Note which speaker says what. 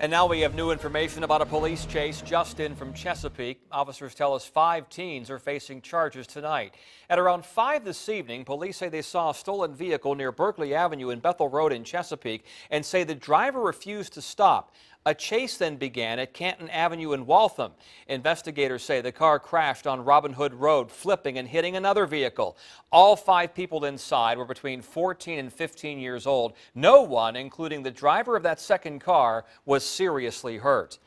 Speaker 1: And now we have new information about a police chase just in from Chesapeake. Officers tell us five teens are facing charges tonight. At around 5 this evening, police say they saw a stolen vehicle near Berkeley Avenue and Bethel Road in Chesapeake and say the driver refused to stop. A chase then began at Canton Avenue in Waltham. Investigators say the car crashed on Robin Hood Road, flipping and hitting another vehicle. All five people inside were between 14 and 15 years old. No one, including the driver of that second car, was seriously hurt.